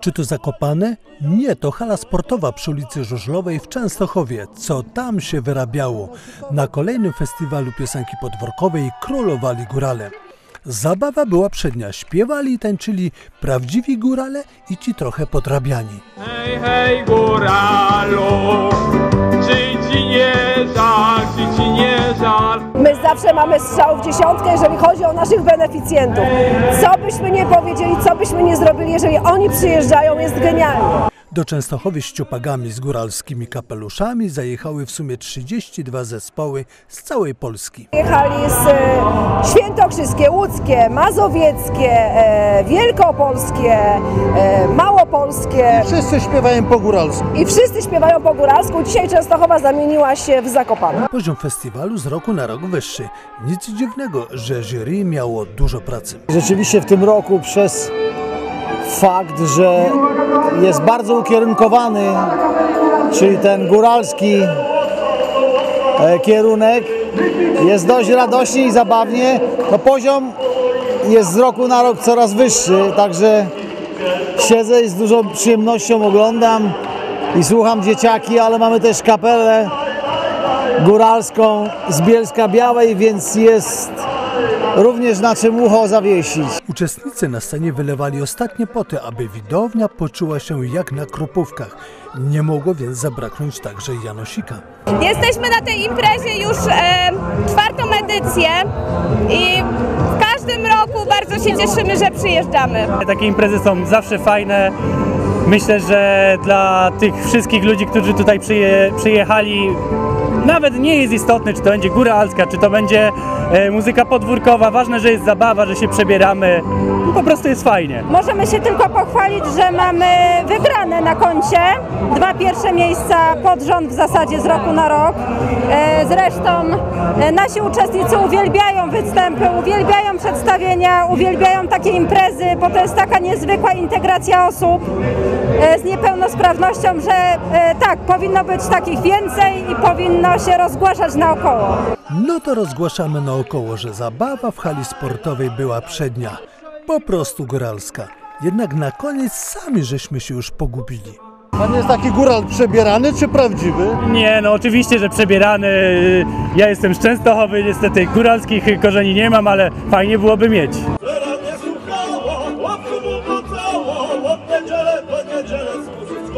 Czy to Zakopane? Nie, to hala sportowa przy ulicy Żużlowej w Częstochowie. Co tam się wyrabiało? Na kolejnym festiwalu piosenki podworkowej królowali górale. Zabawa była przednia. Śpiewali i tańczyli prawdziwi górale i ci trochę podrabiani. Hej, hej, góralu, czy ci nie żal, czy ci nie? My zawsze mamy strzał w dziesiątkę, jeżeli chodzi o naszych beneficjentów. Co byśmy nie powiedzieli, co byśmy nie zrobili, jeżeli oni przyjeżdżają, jest genialnie. Do Częstochowy z ciupagami z góralskimi kapeluszami zajechały w sumie 32 zespoły z całej Polski. Jechali z e, Świętokrzyskie, Łódzkie, Mazowieckie, e, Wielkopolskie, e, Małopolskie Wszyscy śpiewają po góralsku. i wszyscy śpiewają po góralsku. Dzisiaj Częstochowa zamieniła się w Zakopane. Poziom festiwalu z roku na rok wyższy. Nic dziwnego, że jury miało dużo pracy. Rzeczywiście w tym roku przez fakt, że jest bardzo ukierunkowany, czyli ten góralski e, kierunek, jest dość radośnie i zabawnie. No poziom jest z roku na rok coraz wyższy, także siedzę i z dużą przyjemnością oglądam i słucham dzieciaki, ale mamy też kapelę góralską z Bielska Białej, więc jest również na czym ucho zawiesić. Uczestnicy na scenie wylewali ostatnie poty, aby widownia poczuła się jak na kropówkach. Nie mogło więc zabraknąć także Janosika. Jesteśmy na tej imprezie już e, czwartą edycję i bardzo się cieszymy, że przyjeżdżamy. Takie imprezy są zawsze fajne. Myślę, że dla tych wszystkich ludzi, którzy tutaj przyje, przyjechali, nawet nie jest istotne, czy to będzie góralska, czy to będzie e, muzyka podwórkowa. Ważne, że jest zabawa, że się przebieramy. Po prostu jest fajnie. Możemy się tylko pochwalić, że mamy wygrane na koncie. Dwa pierwsze miejsca pod rząd w zasadzie z roku na rok. E, Zresztą e, nasi uczestnicy uwielbiają występy, uwielbiają przedstawienia, uwielbiają takie imprezy, bo to jest taka niezwykła integracja osób e, z niepełnosprawnością, że tak, powinno być takich więcej i powinno się rozgłaszać naokoło. No to rozgłaszamy naokoło, że zabawa w hali sportowej była przednia po prostu góralska. Jednak na koniec sami żeśmy się już pogubili. Pan jest taki góral przebierany czy prawdziwy? Nie, no oczywiście, że przebierany. Ja jestem z Częstochowy, niestety góralskich korzeni nie mam, ale fajnie byłoby mieć. Słuchało, łapku mu od niedzielę do niedzielę z